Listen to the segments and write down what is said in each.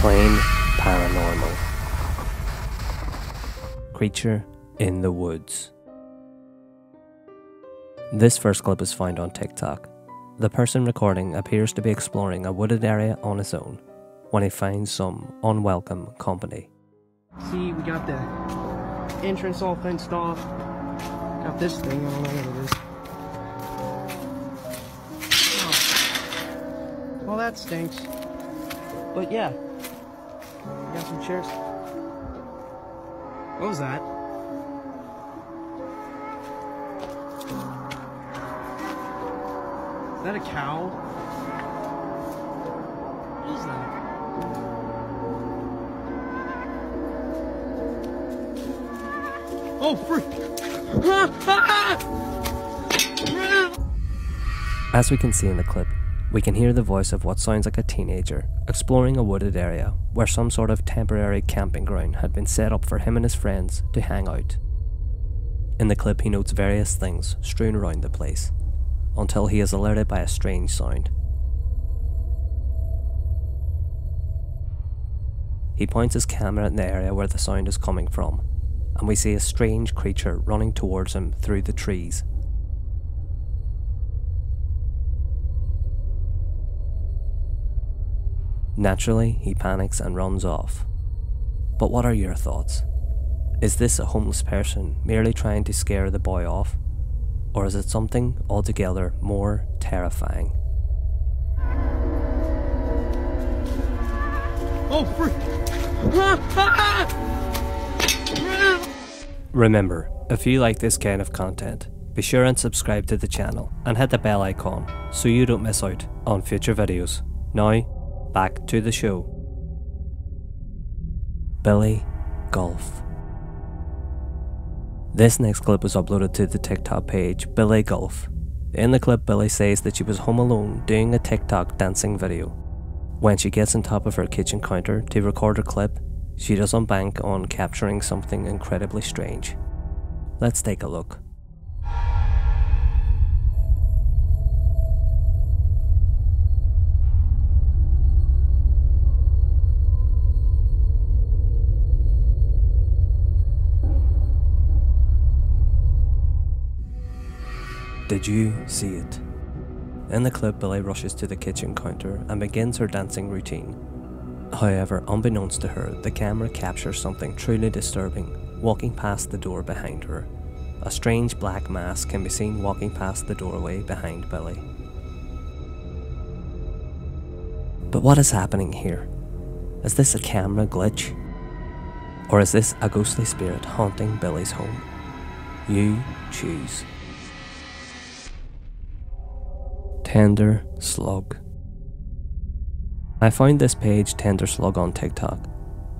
Plain Paranormal. Creature in the Woods. This first clip is found on TikTok. The person recording appears to be exploring a wooded area on his own when he finds some unwelcome company. See, we got the entrance all fenced off. Got this thing, I don't know what it is. Oh. Well, that stinks. But yeah, we got some chairs. What was that? Is that a cow? What is that? Oh, freak! As we can see in the clip, we can hear the voice of what sounds like a teenager exploring a wooded area where some sort of temporary camping ground had been set up for him and his friends to hang out. In the clip, he notes various things strewn around the place until he is alerted by a strange sound. He points his camera in the area where the sound is coming from, and we see a strange creature running towards him through the trees. Naturally, he panics and runs off. But what are your thoughts? Is this a homeless person merely trying to scare the boy off? Or is it something altogether more terrifying? Oh! Remember, if you like this kind of content, be sure and subscribe to the channel and hit the bell icon so you don't miss out on future videos. Now, back to the show. Billy Golf. This next clip was uploaded to the TikTok page Billy Golf. In the clip, Billy says that she was home alone doing a TikTok dancing video. When she gets on top of her kitchen counter to record her clip, she doesn't bank on capturing something incredibly strange. Let's take a look. Did you see it? In the clip, Billy rushes to the kitchen counter and begins her dancing routine. However, unbeknownst to her, the camera captures something truly disturbing walking past the door behind her. A strange black mass can be seen walking past the doorway behind Billy. But what is happening here? Is this a camera glitch? Or is this a ghostly spirit haunting Billy's home? You choose. Tender Slug. I found this page Tender Slug on TikTok,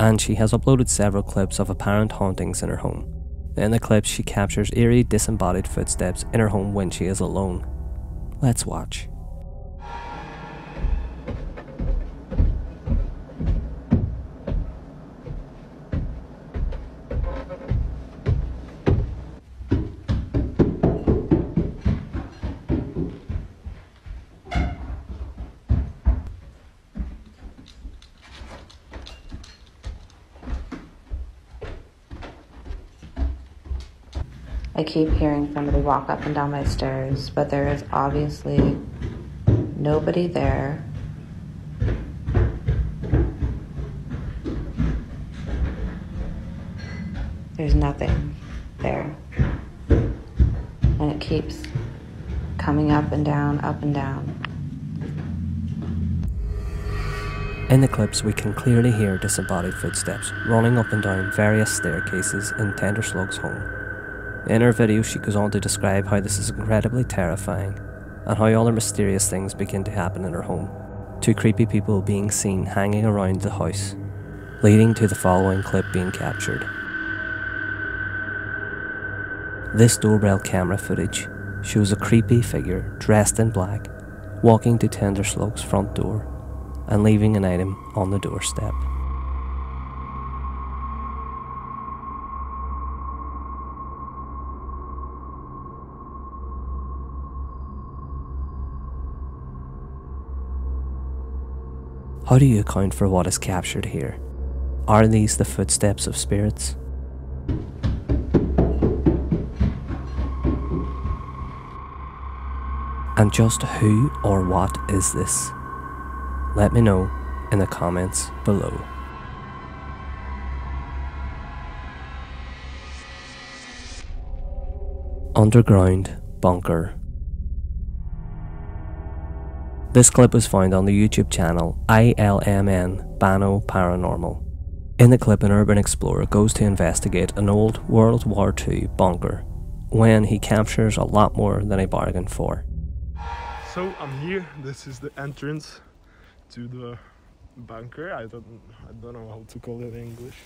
and she has uploaded several clips of apparent hauntings in her home. In the clips, she captures eerie disembodied footsteps in her home when she is alone. Let's watch. I keep hearing somebody walk up and down my stairs, but there is obviously nobody there. There's nothing there. And it keeps coming up and down, up and down. In the clips, we can clearly hear disembodied footsteps rolling up and down various staircases in Tender Slug's home. In her video, she goes on to describe how this is incredibly terrifying and how other mysterious things begin to happen in her home. Two creepy people being seen hanging around the house, leading to the following clip being captured. This doorbell camera footage shows a creepy figure dressed in black walking to Tender Slug's front door and leaving an item on the doorstep. How do you account for what is captured here? Are these the footsteps of spirits? And just who or what is this? Let me know in the comments below. Underground Bunker. This clip was found on the YouTube channel ILMN Bano Paranormal. In the clip, an urban explorer goes to investigate an old World War II bunker when he captures a lot more than he bargained for. So I'm here. This is the entrance to the bunker. I don't I don't know how to call it in English.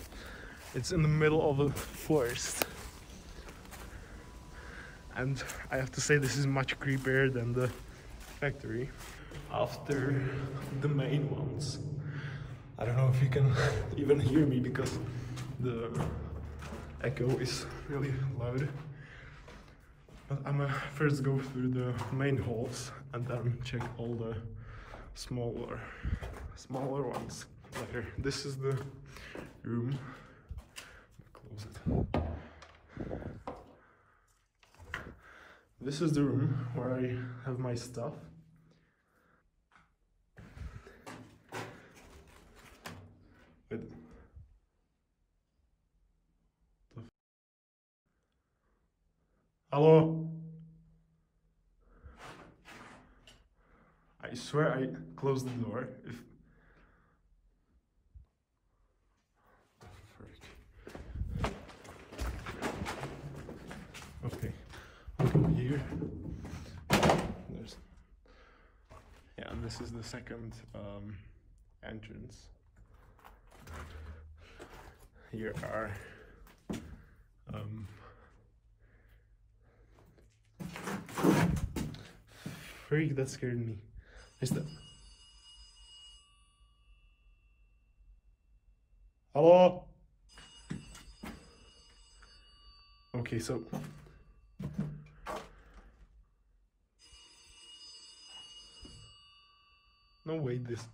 It's in the middle of a forest. And I have to say this is much creepier than the factory. After the main ones. I don't know if you can even hear me because the echo is really loud. But I'm gonna first go through the main halls and then check all the smaller smaller ones later. This is the room. Close it. This is the room where I have my stuff. Wait. Hello? I swear I closed the door. If Okay, here. There's yeah, and this is the second um, entrance. Here are um, freak that scared me. Is that? Hello? Okay, so. No, wait, this.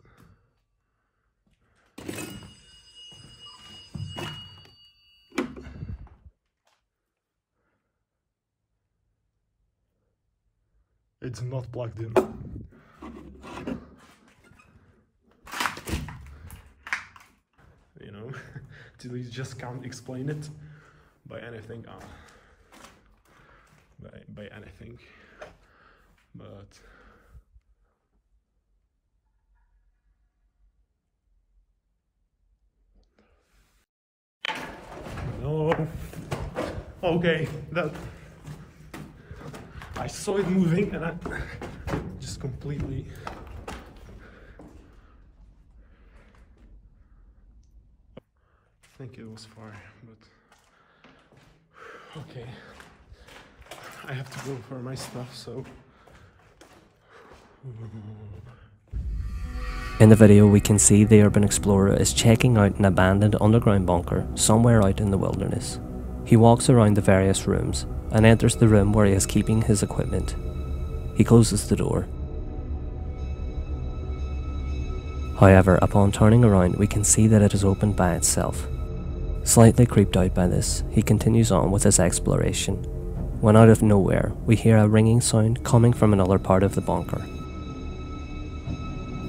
It's not plugged in. You know, you just can't explain it by anything. Uh, by, by anything. But. No. Okay, that. I saw it moving and I just completely. I think it was far, but. Okay. I have to go for my stuff, so. In the video, we can see the urban explorer is checking out an abandoned underground bunker somewhere out in the wilderness. He walks around the various rooms and enters the room where he is keeping his equipment. He closes the door. However, upon turning around, we can see that it is opened by itself. Slightly creeped out by this, he continues on with his exploration. When out of nowhere, we hear a ringing sound coming from another part of the bunker.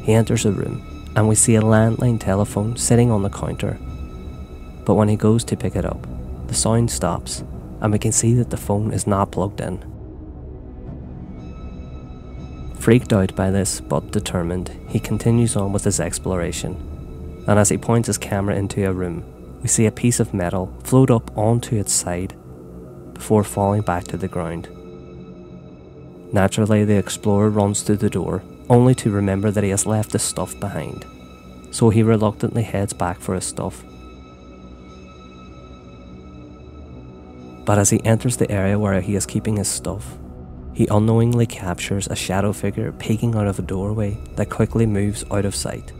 He enters the room, and we see a landline telephone sitting on the counter. But when he goes to pick it up, the sound stops, and we can see that the phone is not plugged in. Freaked out by this, but determined, he continues on with his exploration. And as he points his camera into a room, we see a piece of metal float up onto its side before falling back to the ground. Naturally, the explorer runs to the door, only to remember that he has left his stuff behind. So he reluctantly heads back for his stuff. But as he enters the area where he is keeping his stuff, he unknowingly captures a shadow figure peeking out of a doorway that quickly moves out of sight.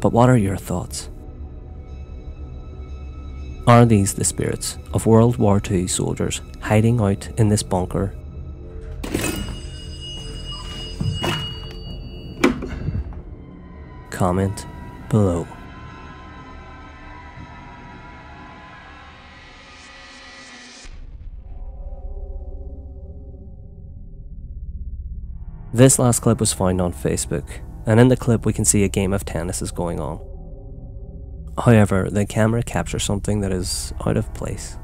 But what are your thoughts? Are these the spirits of World War II soldiers hiding out in this bunker? comment below. This last clip was found on Facebook, and in the clip we can see a game of tennis is going on. However, the camera captures something that is out of place.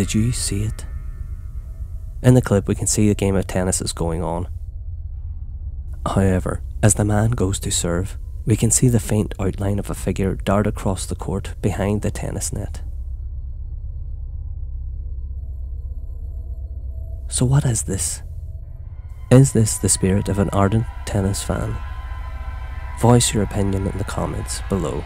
Did you see it? In the clip, we can see a game of tennis is going on. However, as the man goes to serve, we can see the faint outline of a figure dart across the court behind the tennis net. So, what is this? Is this the spirit of an ardent tennis fan? Voice your opinion in the comments below.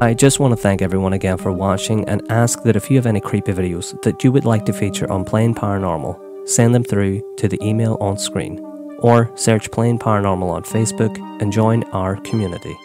I just want to thank everyone again for watching and ask that if you have any creepy videos that you would like to feature on Plain Paranormal, send them through to the email on screen, or search Plain Paranormal on Facebook and join our community.